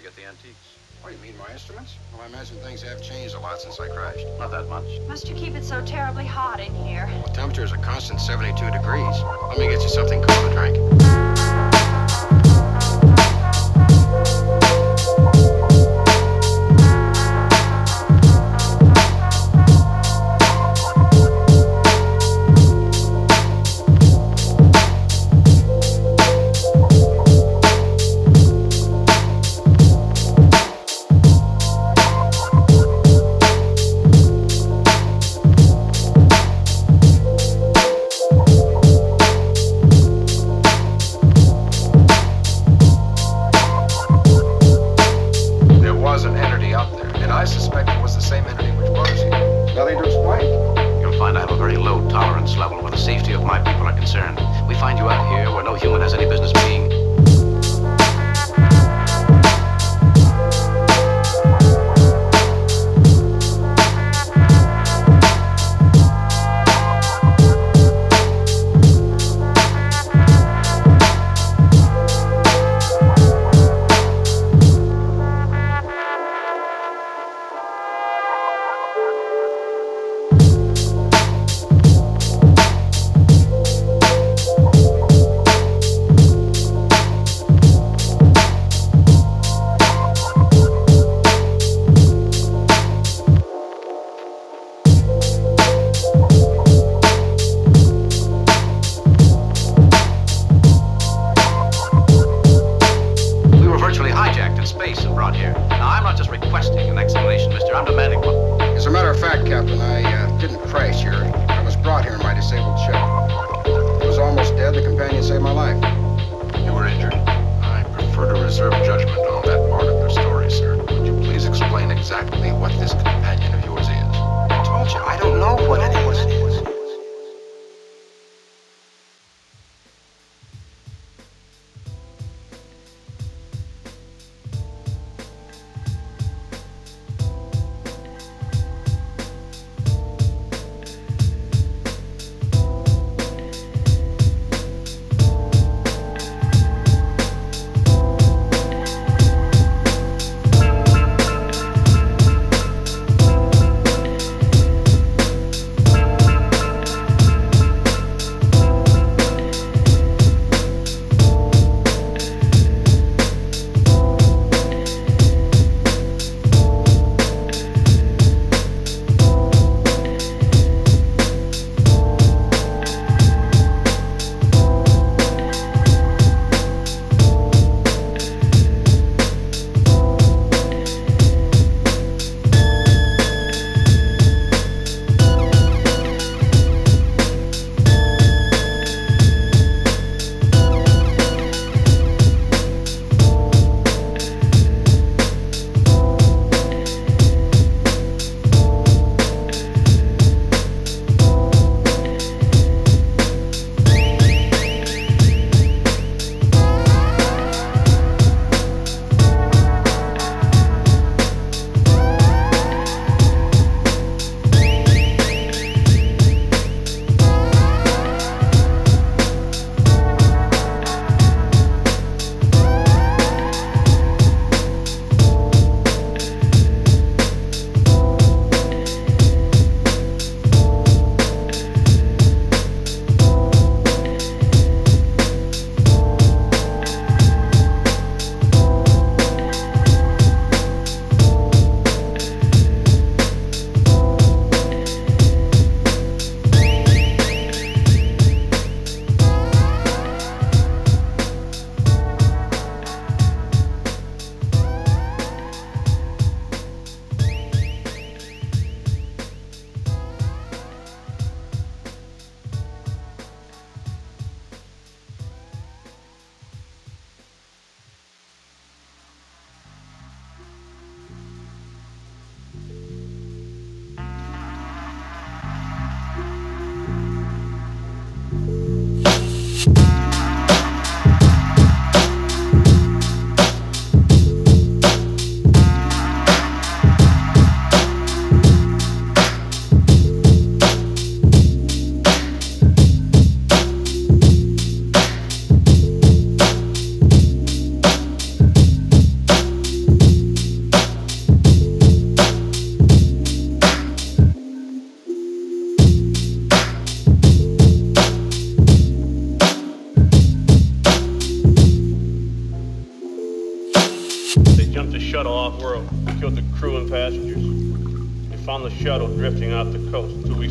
you get the antiques? What, do you mean my instruments? Well, I imagine things have changed a lot since I crashed. Not that much. Must you keep it so terribly hot in here? Well, is a constant 72 degrees. Let me get you something cool to drink.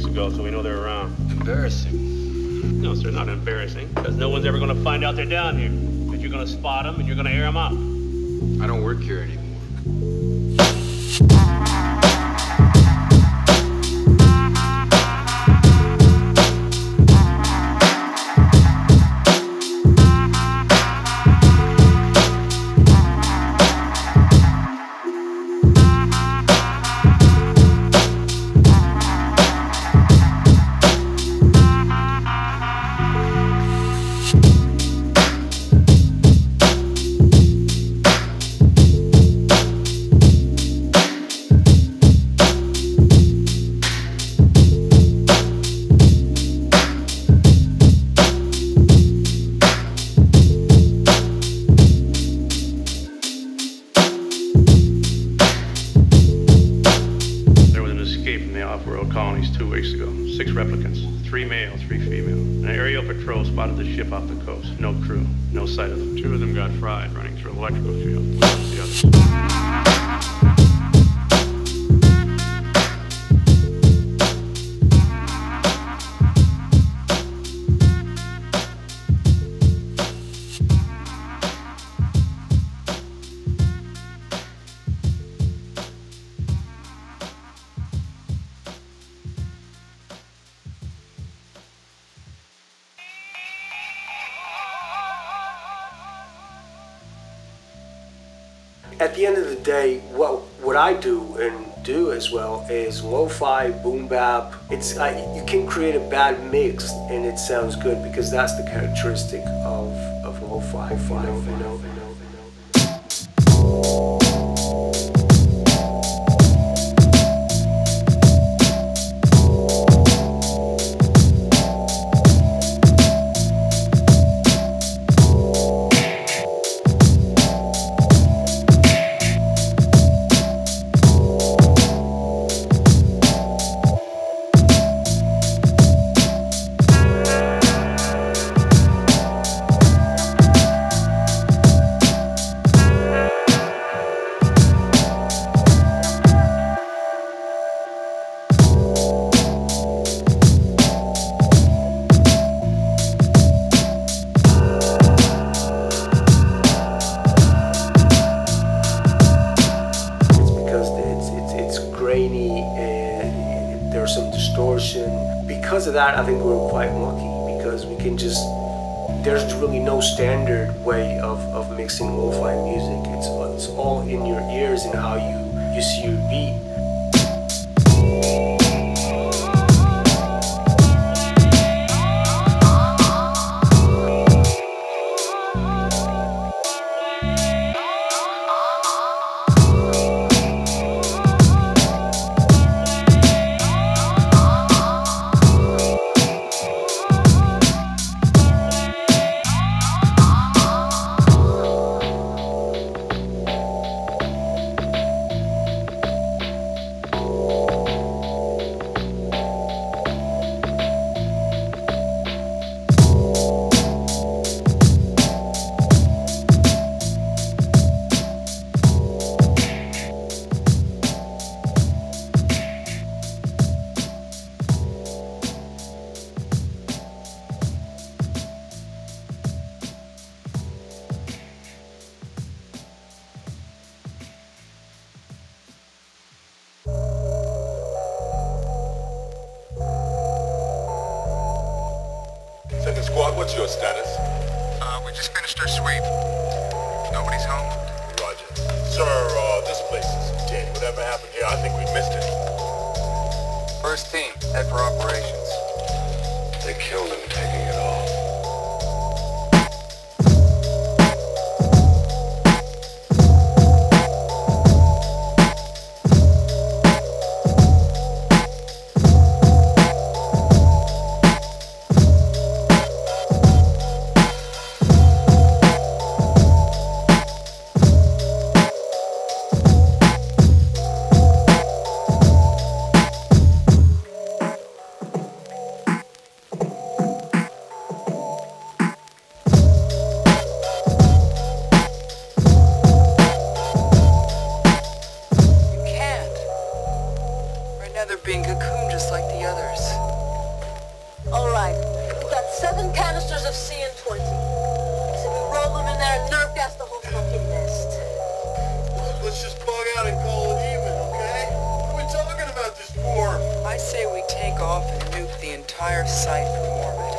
Ago, so we know they're around. Embarrassing. No, sir, not embarrassing, because no one's ever going to find out they're down here. But you're going to spot them and you're going to air them out. I don't work here anymore. Ah. Replicants, three male, three female. An aerial patrol spotted the ship off the coast. No crew, no sight of them. Two of them got fried running through an electrical field. Is lo-fi, boom bap. It's I, you can create a bad mix and it sounds good because that's the characteristic of of lo-fi. You know, you know, you know, you know. I think we're quite lucky because we can just there's really no standard way of, of mixing lo-fi music. It's it's all in your ears and how you you see your beat. What's your status? Uh, we just finished our sweep. Nobody's home. Roger. Sir, uh, this place is dead. Whatever happened here, I think we missed it. First team, head for operations. They killed him entire site for morbid.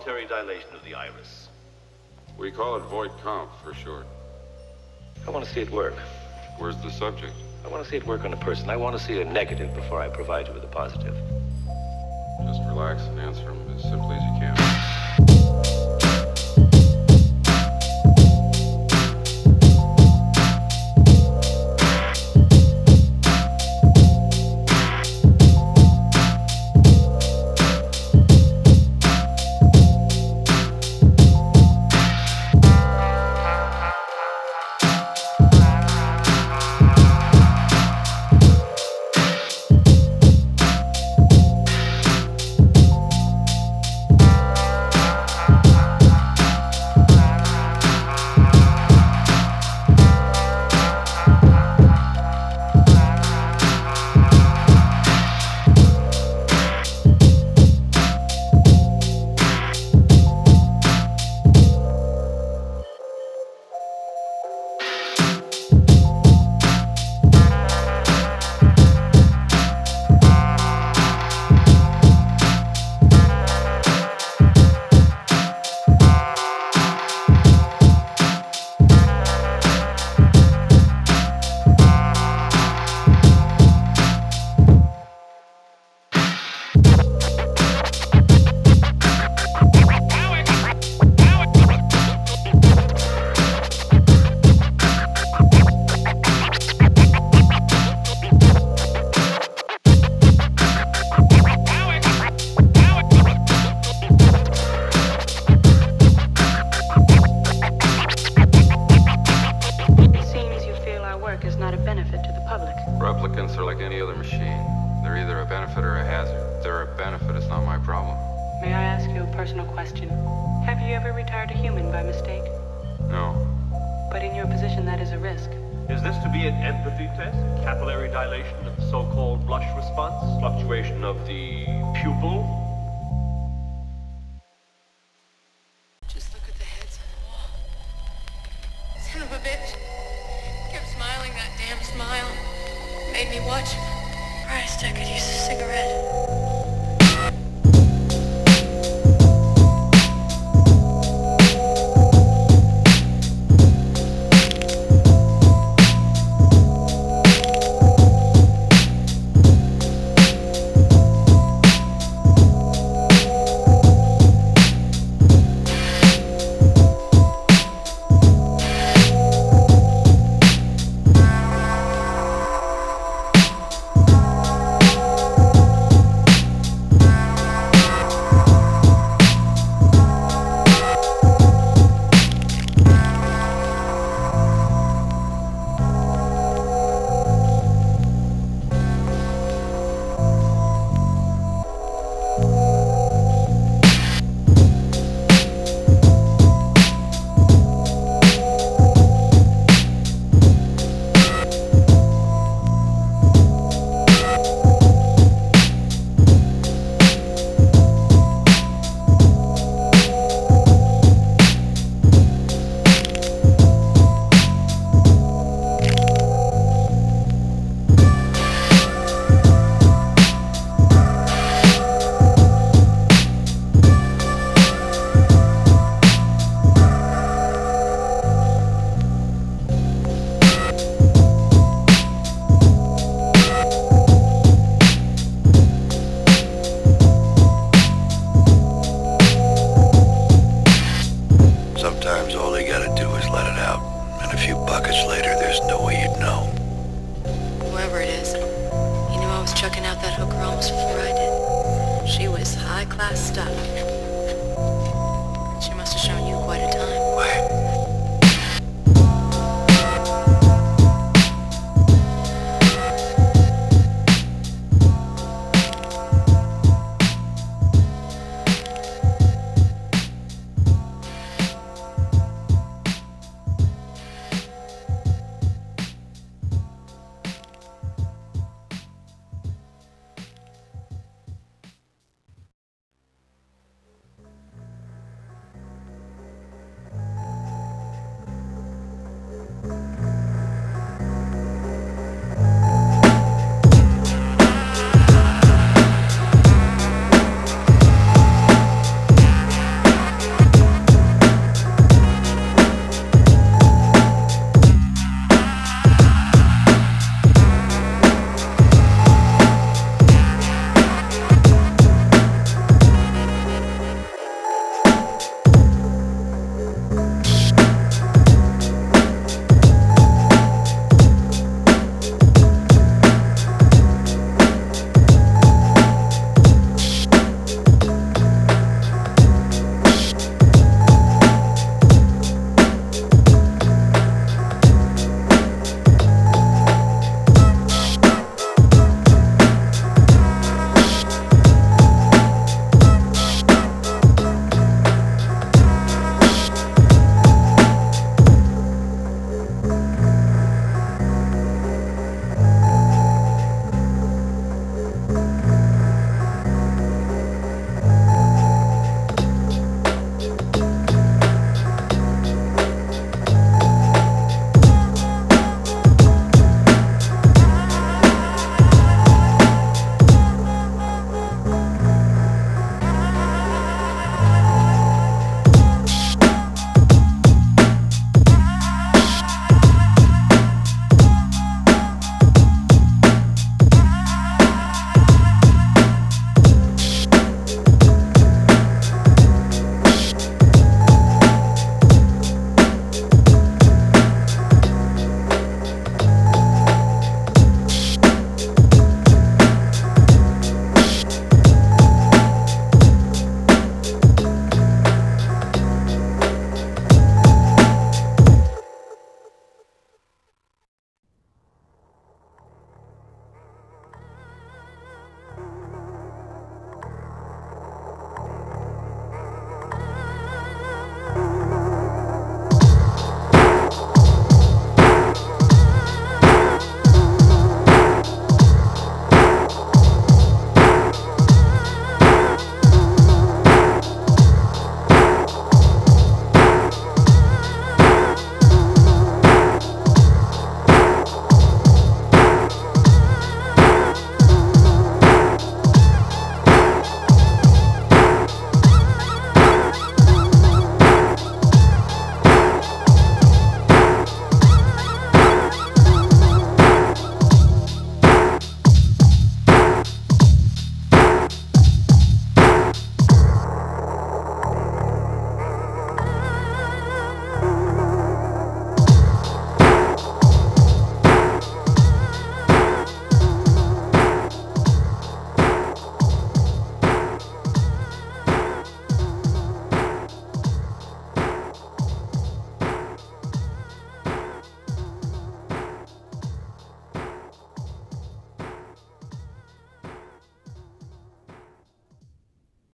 Involuntary dilation of the iris. We call it void comp for short. I want to see it work. Where's the subject? I want to see it work on a person. I want to see a negative before I provide you with a positive. Just relax and answer them as simply as you can. Replicants are like any other machine. They're either a benefit or a hazard. If they're a benefit, it's not my problem. May I ask you a personal question? Have you ever retired a human by mistake? No. But in your position, that is a risk. Is this to be an empathy test? Capillary dilation of the so-called blush response? Fluctuation of the pupil?